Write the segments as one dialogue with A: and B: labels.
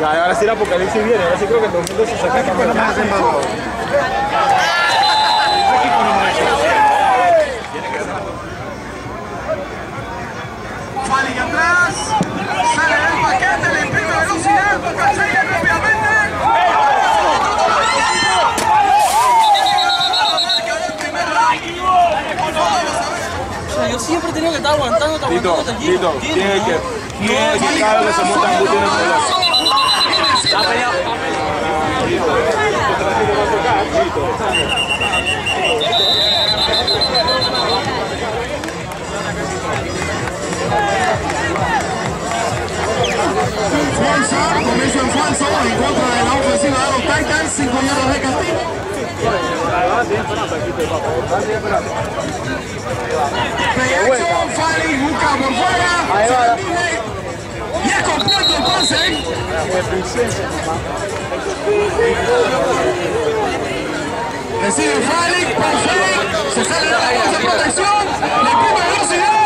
A: Ya, ahora sí el apocalipsis viene, ahora sí creo que el mundo se saca cámara.
B: Fali atrás, sale del paquete, le imprime velocidad,
C: estar aguantando,
A: Tito. Tito, tiene que, tiene que cada vez que se monta en tiene que.
B: Fuerza, comienzo en falso en contra de la ofensiva de los Titans, 5 yardas de castigo. Reaction, Fali busca por fuera, se detiene, y es completo el pase. Recibe Fali, se sale de la bolsa de protección, le imprime velocidad.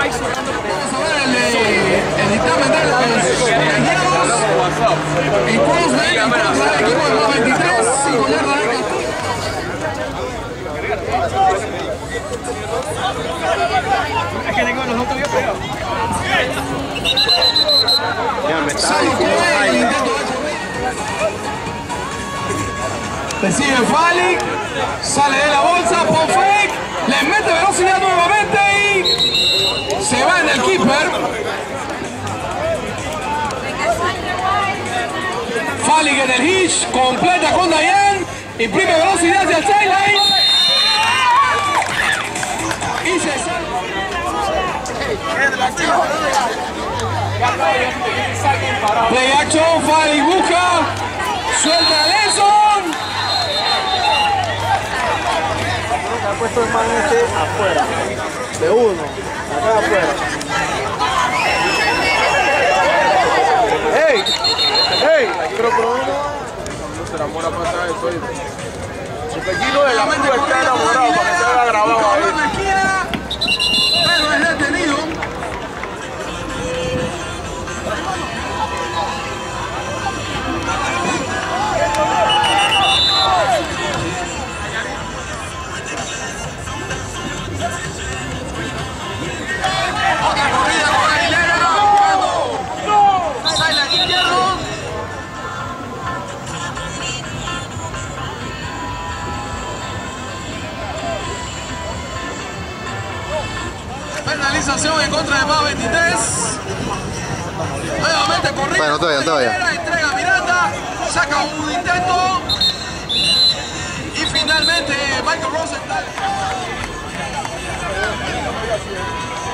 B: El, eh, el dictamen de los mexicanos. En Cruzman, en contra del equipo de los 23, 5 yardas de castigo. Solo fue el intento de Recibe Fali, sale de la bolsa, pon fake, le mete velocidad completa con Dayan, imprime velocidad hacia el sideline. Y se sale. Play action, Fali busca, suelta a Lenson.
A: Ha puesto el man este afuera, de uno, acá afuera. ¡Ey! ¡Ey! Pero por uno, para atrás de eso. Si Pequino de la mente
B: de más 23. Nuevamente corrida.
D: Bueno, todavía, todavía.
B: Entrega Miranda. Saca un intento. Y finalmente Michael Rosenthal.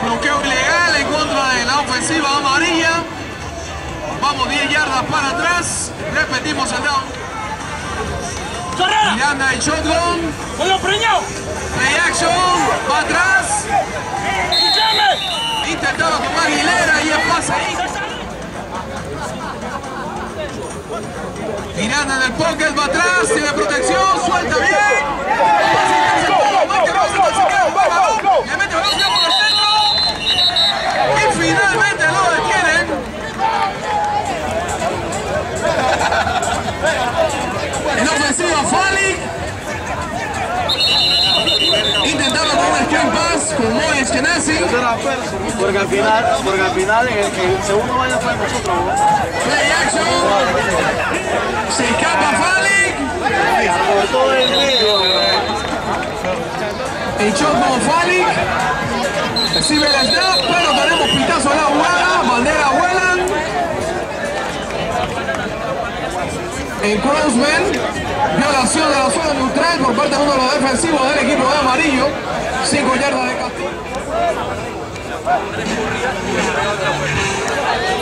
B: Bloqueo ilegal en contra de la ofensiva amarilla. Vamos 10 yardas para atrás. Repetimos el down.
C: ¡Carrera!
B: Miranda en shotgun.
C: ¡Con!
B: Play action. Va atrás. Miranda en el pocket, va atrás, tiene protección, suelta bien.
A: Porque al final el, el segundo baño fue nosotros. ¿no?
B: Play action. Se escapa Falik.
A: El medio.
B: Falik. Recibe el snap, pero tenemos pitazo a la jugada. Bandera vuelan. En Crossman. Violación de la zona neutral por parte de uno de los defensivos del equipo de amarillo. 5 yardas de castigo.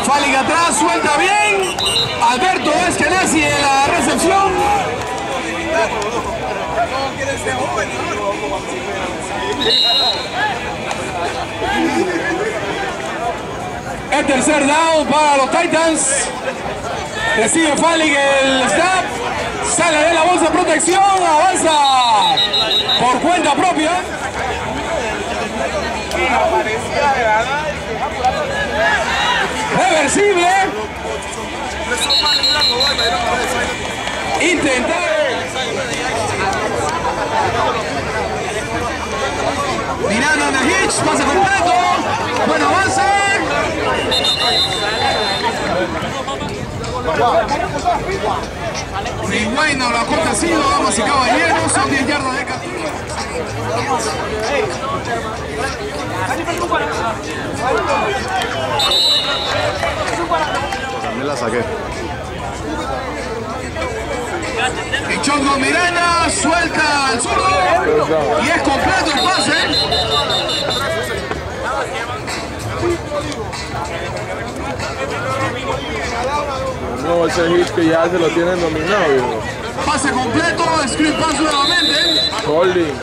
B: Falik atrás, suelta bien. Alberto Eskenazi en la recepción. El tercer down para los Titans. Recibe Falik el snap. protección avanza por cuenta propia. Reversible. Intentar. Miranda de Hitch, pase completo. Buen avance. Rewind a la corta sido, damas y caballeros, son 10 yardas de captura.
D: También la saqué.
B: Y Chongo Miranda suelta al zurdo y es completo el pase.
A: No, ese hit que ya se lo tienen dominado, viejo.
B: Pase completo, screen pass nuevamente.
A: Holding.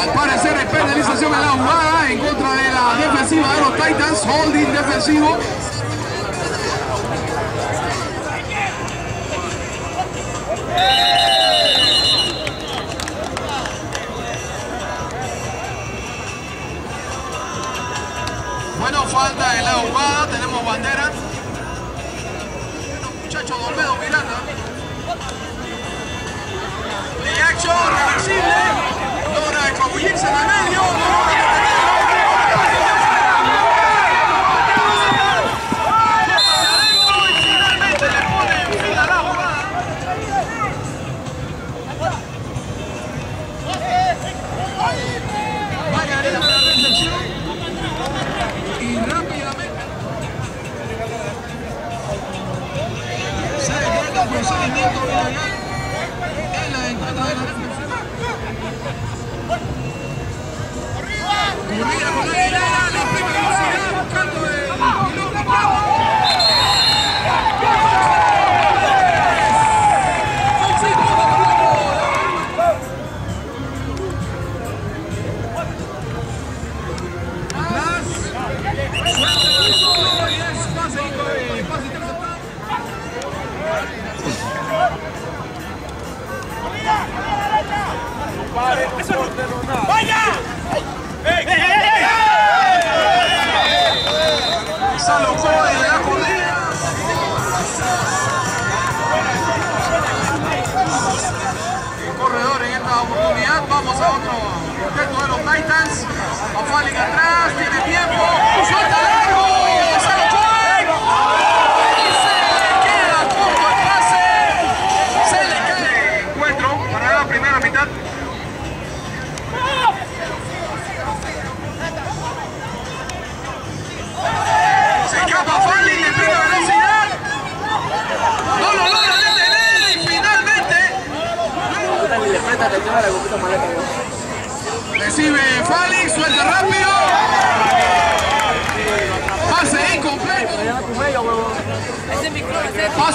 B: Al parecer hay penalización en la jugada en contra de la defensiva de los Titans. Holding defensivo. Bueno, falta en la jugada, Muchacho Olmedo Miranda. Play action, reversible. Logra escabullirse en medio. Ha ha ha! Otro intento de los Titans. Afalik atrás, tiene tiempo. Suelta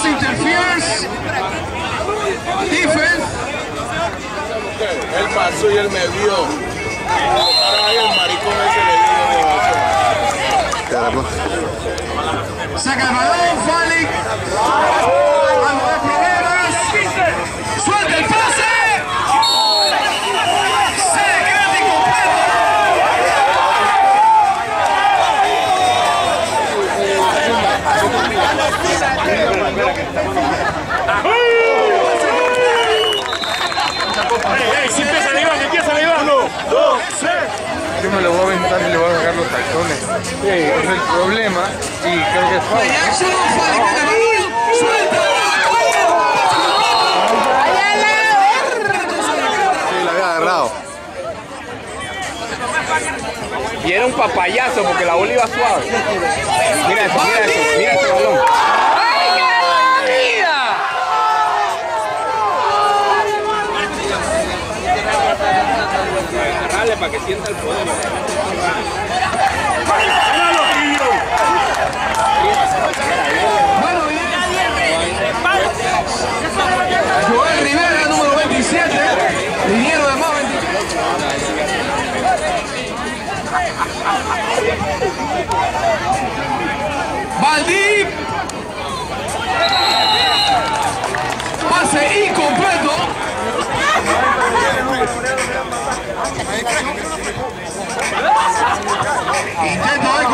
B: Pase interference. Defense.
A: Él pasó y él me vio. Ahí el maricón ese le dio
D: Caramba.
B: Saca el balón, Farley. Algo de problemas. Suelta el pase. Se decreta incompleto.
A: Me lo voy a aventar y le voy a sacar los tachones. Ese es el problema. Y creo que es.
D: Sí, agarrado.
E: Y era un papayazo porque la bola iba suave. Mira eso, mira eso, mira ese balón. Que sienta el poder.
B: Entregou,